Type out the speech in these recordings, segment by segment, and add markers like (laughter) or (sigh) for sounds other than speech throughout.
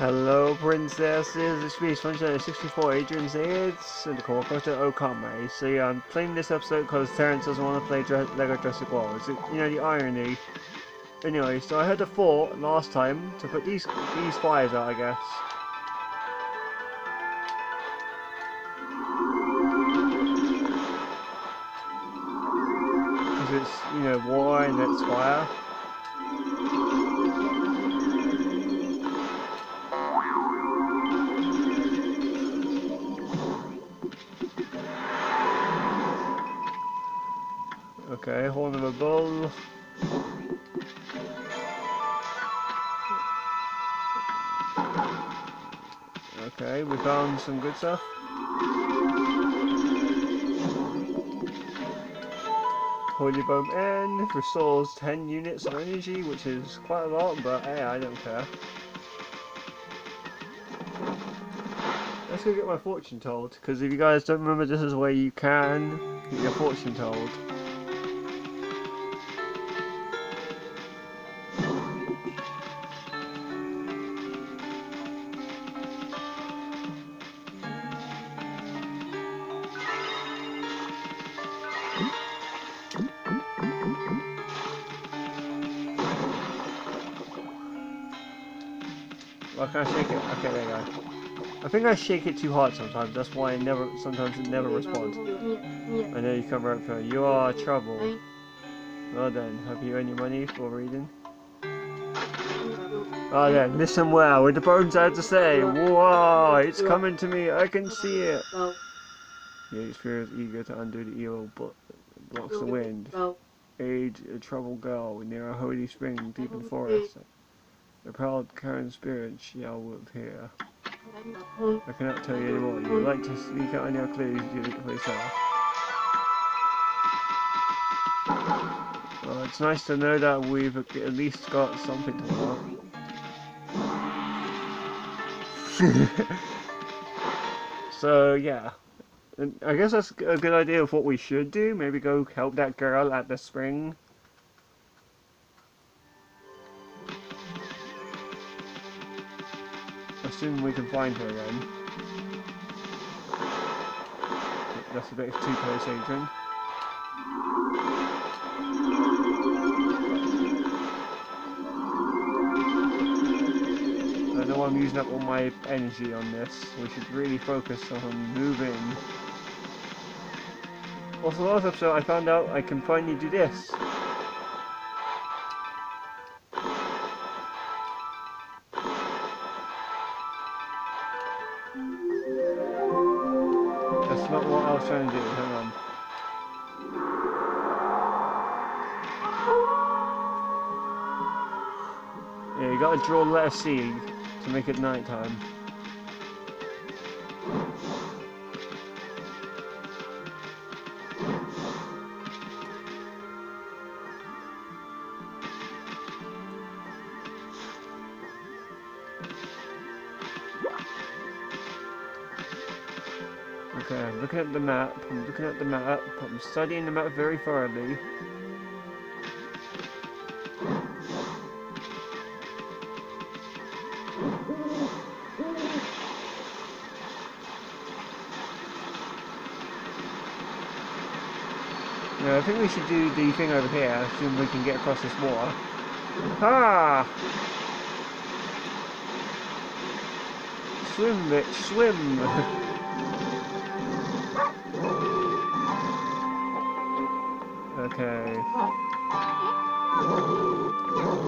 Hello, princesses. It's me, Sunshine64 Adrian Zayds, and the co-host Okame. So yeah, I'm playing this episode because Terrence doesn't want to play Dre Lego Jurassic World. So, you know, the irony. Anyway, so I had a thought last time to put these these fires out, I guess. Because it's, you know, water and it's fire. Okay, hold of a. Okay, we found some good stuff. Holy Bomb N restores 10 units of energy, which is quite a lot, but hey, I don't care. Let's go get my fortune told, because if you guys don't remember, this is where you can get your fortune told. Think I shake it too hard sometimes. That's why I never. Sometimes it never responds. I know you come right for you are trouble. Well then, have you any money for reading? Oh then, listen well. What the bones I had to say. Whoa, it's coming to me. I can see it. Spirit is eager to undo the evil, but blocks the wind. Age a troubled girl near a holy spring deep in the forest. The proud Karen spirit shall appear. I cannot tell you anymore. You would like to sneak out on your clues, you look for yourself. Well, it's nice to know that we've at least got something to work. (laughs) so, yeah. I guess that's a good idea of what we should do. Maybe go help that girl at the spring. Assume we can find her again. That's a bit too close, Adrian. I don't know I'm using up all my energy on this. We should really focus on moving. Also, last episode I found out I can finally do this. Draw letter C to make it night time. Okay, I'm looking at the map, I'm looking at the map, I'm studying the map very thoroughly. Should do the thing over here, assume we can get across this water. Ah! Swim, bitch, swim! (laughs) Okay.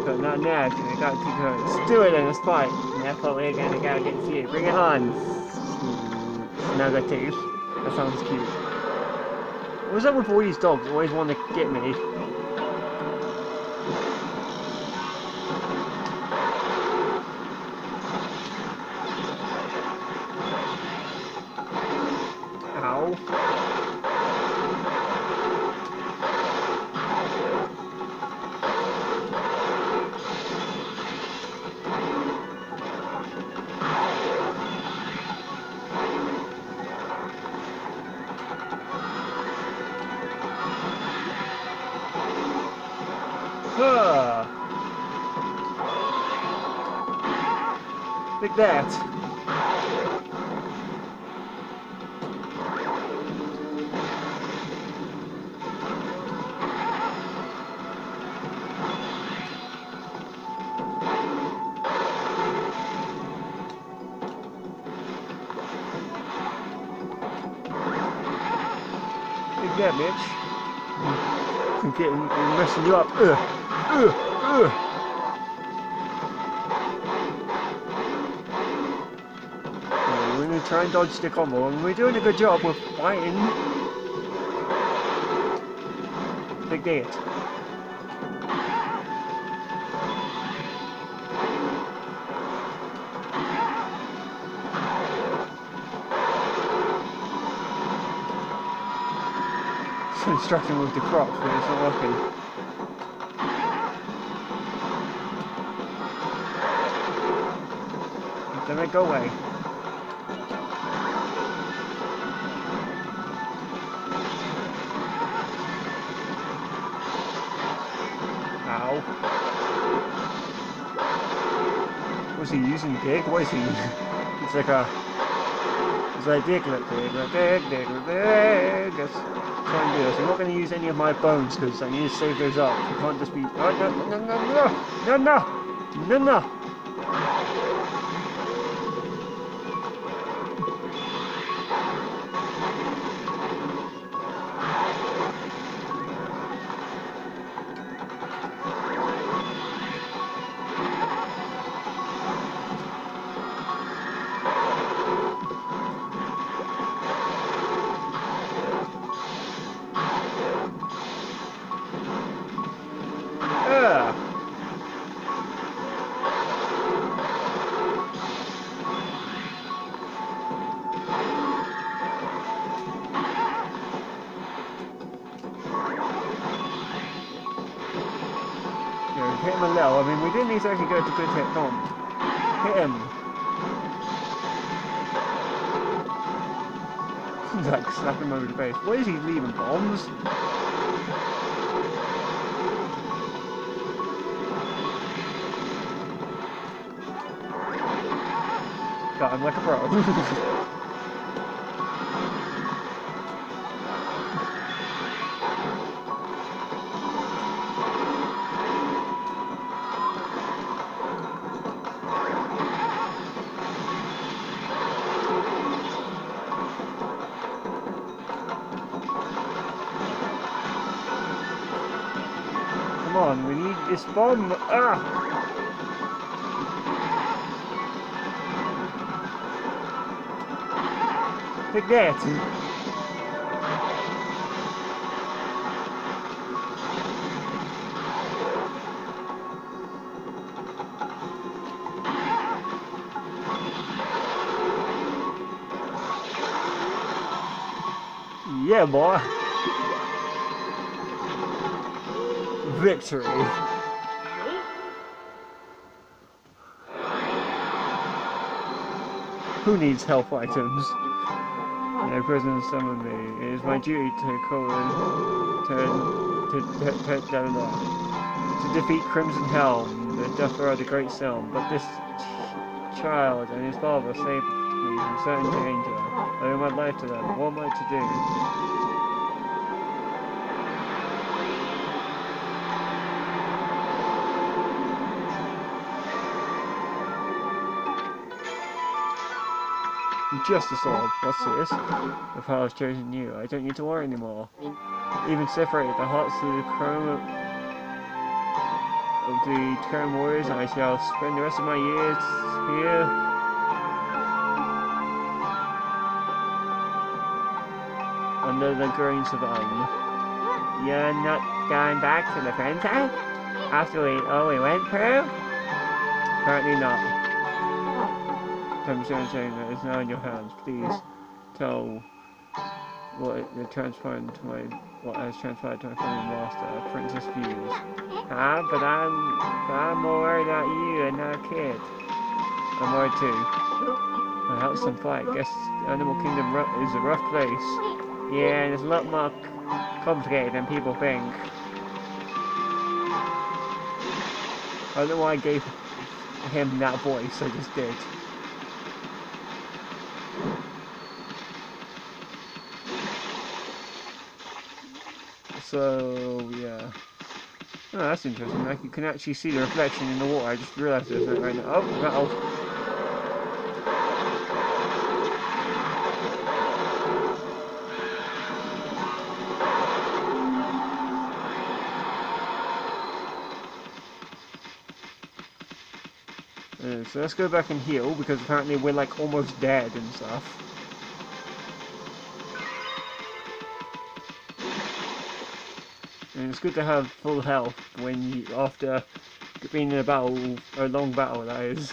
But not now, because we gotta keep going. Let's do it in this fight. And that's what we're gonna go against you. Bring it on! Snugger tooth. That sounds cute. What's up with all these dogs? Always want to get me. Huh. Like that. Like that, bitch. I'm getting I'm messing you up. Ugh. Try and dodge the combo, and we're doing a good job with fighting. Like that. Instructing with the crops, but it's not working. Damn it, go away. He using dig? What is he? It's like a. It's like Diglett, Diglett, Dig, Diglett, Dig. Let's try and do this. I'm not going to use any of my bones because I need to save those up. I can't just be. No, no, no, no, no, no, no, no. I mean, we didn't go to good hit. Come on. Hit him. like, slap him over the face. What is he leaving? Bombs? Got him like a pro. (laughs) Mom! Ah! spaghetti. Yeah, boy. Victory. Who needs health items? No prison summoned me. It is my duty to call in to to to, to, to defeat Crimson Helm, the Duffer of the Great Selm. But this child and his father saved me from certain danger. I owe my life to them. What am I to do? Just a sword. What's this? The power has chosen you. I don't need to worry anymore. Even separated the hearts of the chrome of, the Terran warriors, I shall spend the rest of my years here. Under the of iron. You're not going back to the Fentine? After we all we went through? Apparently not. I'm saying that it's now in your hands. Please tell what it, transpired to my what has transpired to my former master, Princess Fuse. Ah, but I'm but I'm more worried about you and our kid. I'm worried too. My house and fight. Guess Animal Kingdom is a rough place. Yeah, and it's a lot more complicated than people think. I don't know why I gave him that voice. I just did. So, yeah. Oh, that's interesting. Like, you can actually see the reflection in the water. I just realised there's it right now. Oh, metal. Uh, so let's go back and heal because apparently we're like almost dead and stuff. And it's good to have full health when you after being in a battle, a long battle that is.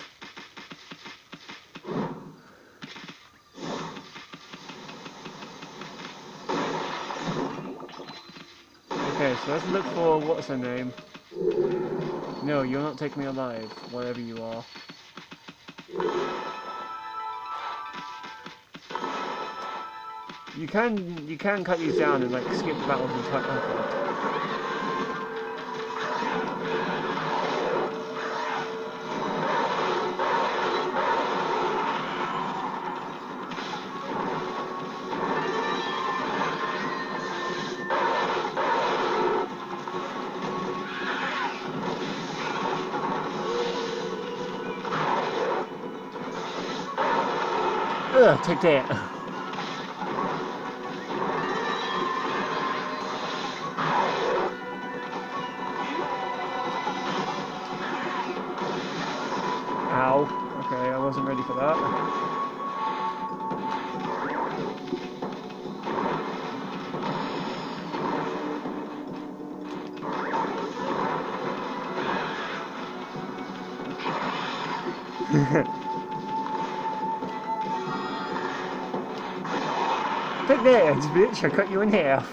Okay, so let's look for what's her name. No, you'll not take me alive, whatever you are. You can you can cut these down and like skip the battles and okay. Ugh, take that. Bitch, I cut you in half.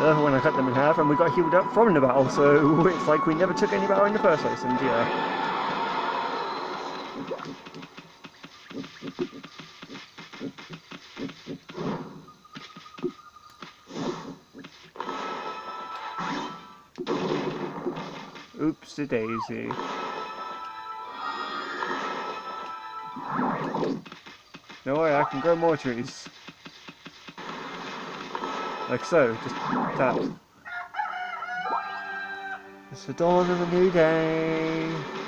Love when I cut them in half and we got healed up from the battle, so (laughs) it's like we never took any battle in the first place, and yeah. Oops a daisy. No way, I can grow more trees. Like so, just tap. It's the dawn of a new day.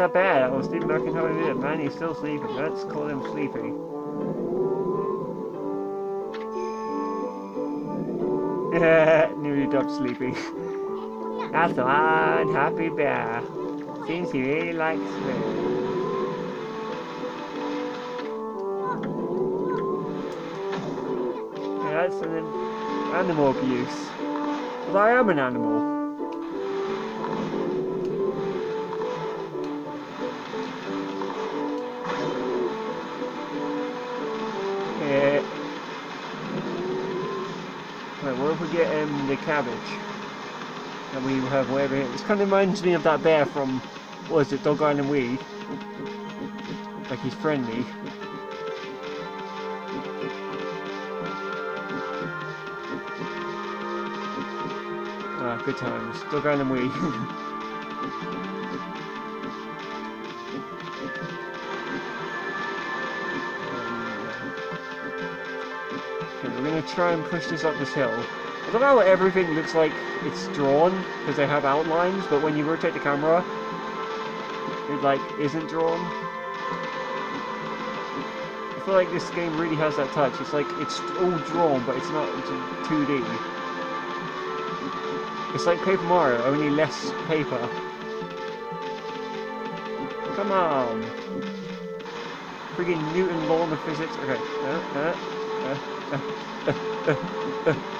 Not bad. I was sleeping back in how I. Man, he's still sleeping. Let's call him sleepy. (laughs) Nearly ducked sleepy. That's one happy bear. Seems he really likes me. That's an animal abuse. But I am an animal. The cabbage? that we have whatever it This kind of reminds me of that bear from, what is it, Dog Island Wii? Like he's friendly. Ah, good times. Dog Island Wii. (laughs) Okay, we're gonna try and push this up this hill. I don't know how everything looks like it's drawn, because they have outlines, but when you rotate the camera, it like isn't drawn. I feel like this game really has that touch. It's like it's all drawn, but it's not it's 2D. It's like Paper Mario, only less paper. Come on. Friggin' Newton law of physics. Okay. Uh, uh, uh, uh, uh, uh, uh.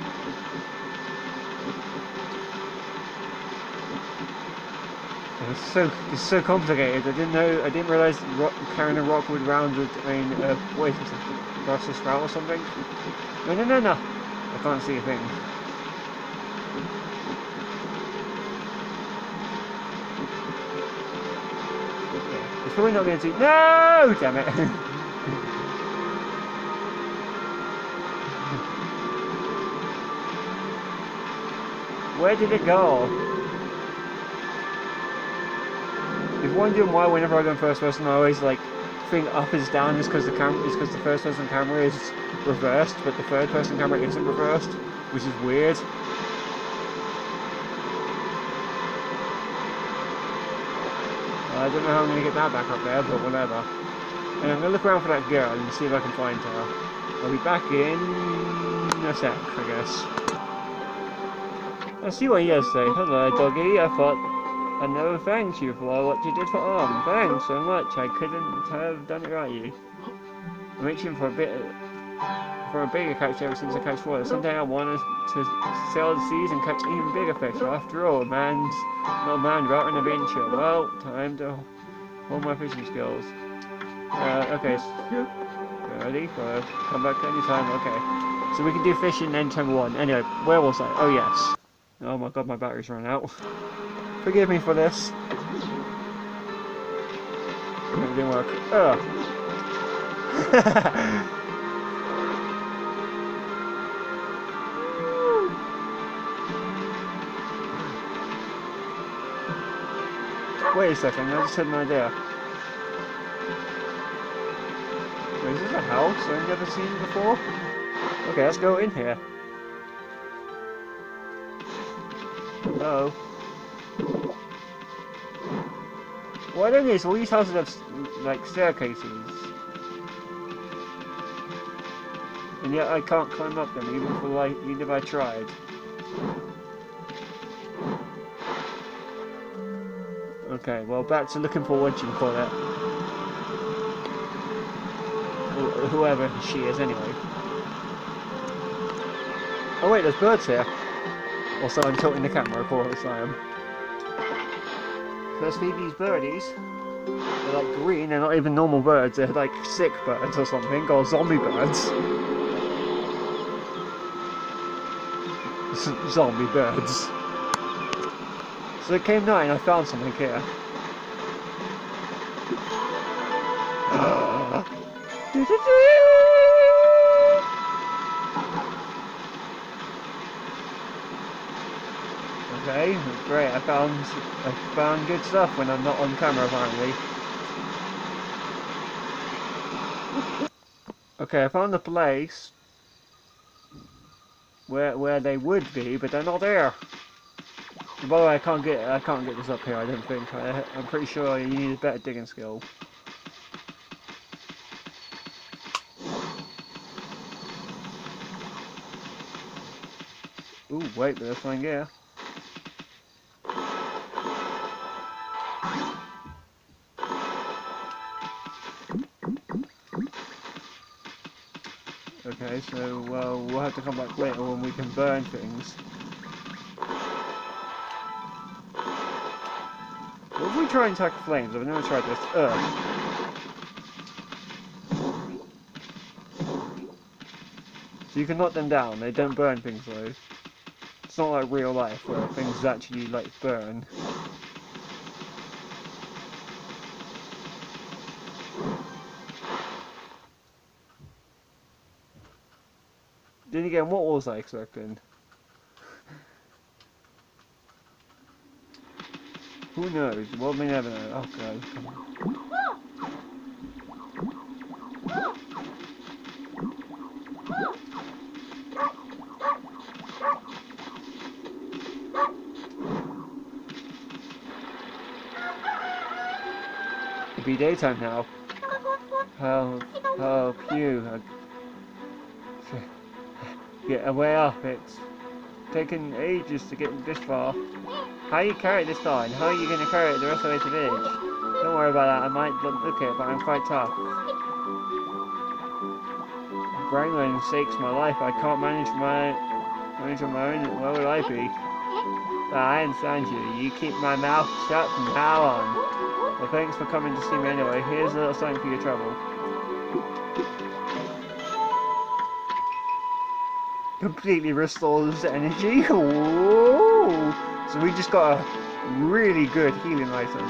It's so it's so complicated. I didn't know. I didn't realize rock, carrying a rock would round would. Mean, uh, wait, Brussels sprout or something. No, no, no, no. I can't see a thing. Yeah, It's probably not going to. No, damn it. (laughs) Where did it go? You're wondering why whenever I go in first person I always like think up is down is because the camera is because the first person camera is reversed, but the third person camera isn't reversed, which is weird. I don't know how I'm gonna get that back up there, but whatever. And I'm gonna look around for that girl and see if I can find her. I'll be back in a sec, I guess. I see what he has to say. Hello, doggy. I thought I never thanked you for what you did for Arm. Thanks so much. I couldn't have done it without you. I'm reaching for a bit for a bigger catch ever since I catch water. Someday I want to sail the seas and catch even bigger fish. After all, man's not man without an adventure. Well, time to hold my fishing skills. Uh, okay. Ready? Uh, come back anytime. Okay. So we can do fishing anytime we want. Anyway, where was I? Oh yes. Oh my god, my battery's run out. Forgive me for this. It didn't work. Ugh. (laughs) Wait a second, I just had an idea. Is this a house I've never seen before? Okay, let's go in here. Why don't these all these houses have like staircases? And yet I can't climb up them even for like even if I tried. Okay, well back to looking for what you call it. Whoever she is anyway. Oh wait, there's birds here. Also, I'm tilting the camera, of course I am. Let's these birdies. They're like green, they're not even normal birds, they're like sick birds or something, or zombie birds. (laughs) zombie birds. So it came night and I found something here. (sighs) (laughs) Okay, great. I found I found good stuff when I'm not on camera apparently. Okay, I found the place where where they would be, but they're not there. By the way, I can't get I can't get this up here. I don't think. I, I'm pretty sure you need a better digging skill. Ooh, wait, but there's something here. Okay, so well, we'll have to come back later when we can burn things. What if we try and tackle flames? I've never tried this. Ugh. So you can knock them down, they don't burn things though. It's not like real life where things actually like burn. Again, what was I expecting? Who knows? Well, we never know. Oh god. It'd be daytime now. Help, help you. Get away up, It's taken ages to get this far. How you carry this far and how are you going to carry it the rest of the way to the village? Don't worry about that, I might look, it, but I'm quite tough. Wrangling sakes my life, I can't manage my manage on my own, where would I be? I understand you. You keep my mouth shut from now on. Well, thanks for coming to see me anyway. Here's a little something for your trouble. Completely restores energy. (laughs) Ooh. So we just got a really good healing item.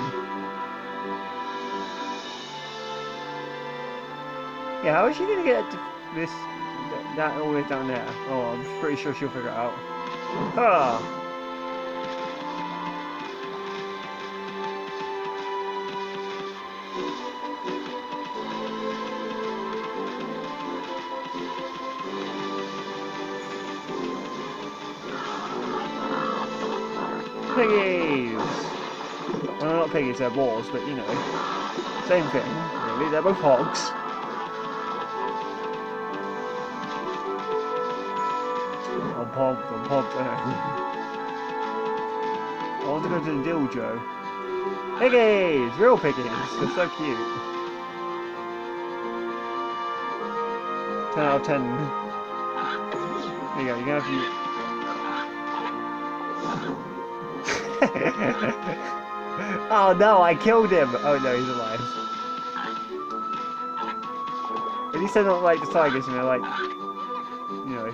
Yeah, how is she gonna get this that all the way down there? Oh, I'm pretty sure she'll figure it out. Ah. Piggies! Well, not piggies, they're boars, but you know. Same thing, really. They're both hogs. I'm pumped, I'm pumped. Eh? I want to go to the dojo. Piggies! Real piggies! They're so cute. 10 out of 10. There you go, you're gonna have to (laughs) oh no, I killed him! Oh no, he's alive. At least I don't like the tigers, you they're like, you know.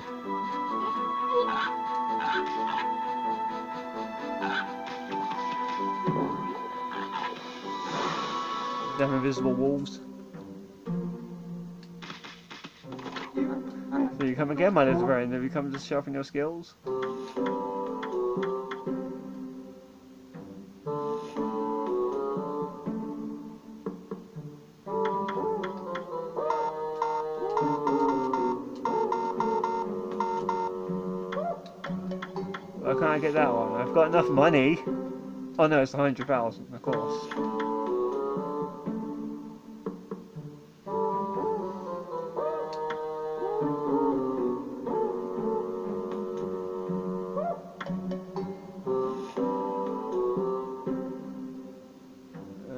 Them invisible wolves. So you come again, my little friend. Have you come to sharpen your skills? Can't I get that one? I've got enough money. Oh no, it's a hundred thousand, of course.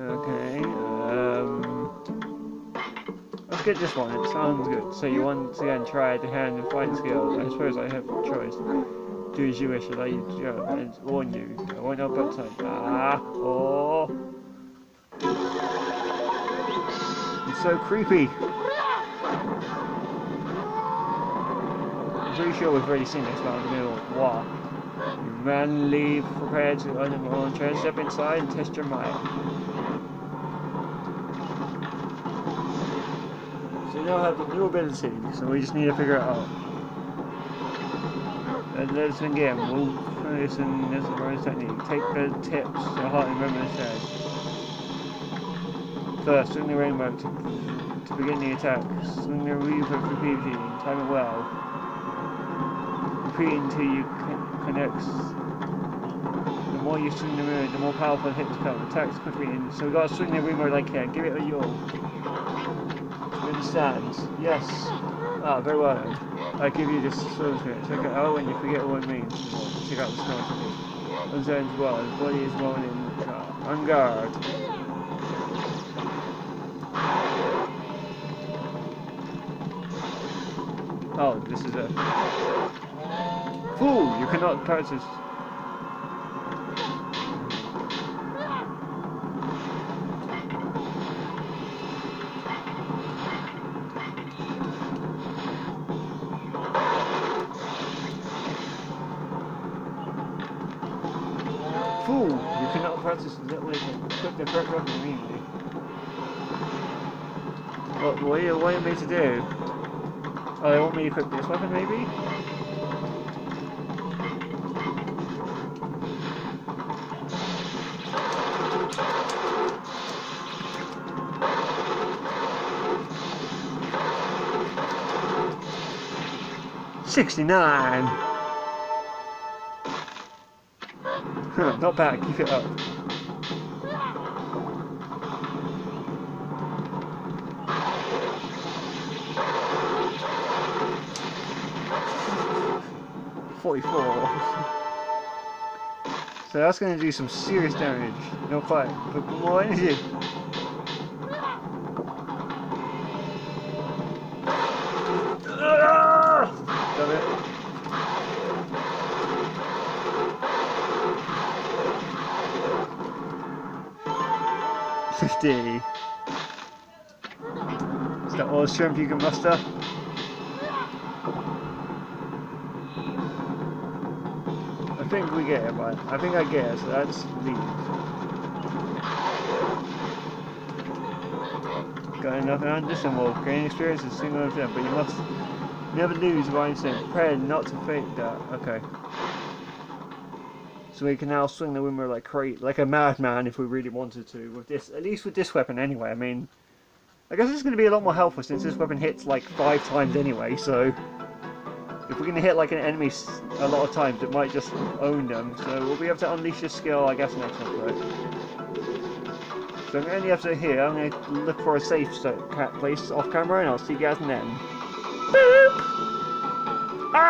Okay, um... Let's get this one, it sounds good. So you once again try the hand and fighting skills. I suppose I have a choice. Do as you wish, to go, and warn you. I won't know about time. Ah, oh. It's so creepy. I'm pretty sure we've already seen this, but in the middle of war. You manly prepared to undergo try to step inside and test your might. So you now have the new ability, so we just need to figure it out. Let's begin. We'll in this bonus technique. Take the tips to heart and remember instead. First, swing the rainbow to, to begin the attack. Swing the reaver for PvP. Time it well. Repeat until you connect. The more you swing the mirror, the more powerful the hits come. Attacks quickly in. So we gotta swing the reaver like here. Give it a yaw. Understand? Yes. Ah, very well. I give you this sword spirit. Check it out when you forget what it means. Check out the spell technique. Unzone as well. His body is rolling in guard. On guard. Oh, this is a fool. You cannot practice. Cannot practice that way to equip the. What, what do you want me to do? Oh, they want me to equip this weapon, maybe? Sixty-nine! (laughs) Not bad, keep it up. fully full. so that's gonna do some serious damage. No fight. But more energy. Fifty. Is that all the strength you can muster? Think we get it, right? I think I get it, so. Got enough ambition will gain experience as single event, but you must never lose I'm saying. Pray not to fake that. Okay. So we can now swing the windmill like crazy, like a madman if we really wanted to. With this, at least with this weapon anyway. I mean, I guess it's going to be a lot more helpful since this weapon hits like five times anyway. So if we're going to hit like an enemy a lot of times, it might just own them. So we'll be able to unleash this skill, I guess, next episode. So I'm going to end the here. I'm going to look for a safe place off camera, and I'll see you guys then. Boop!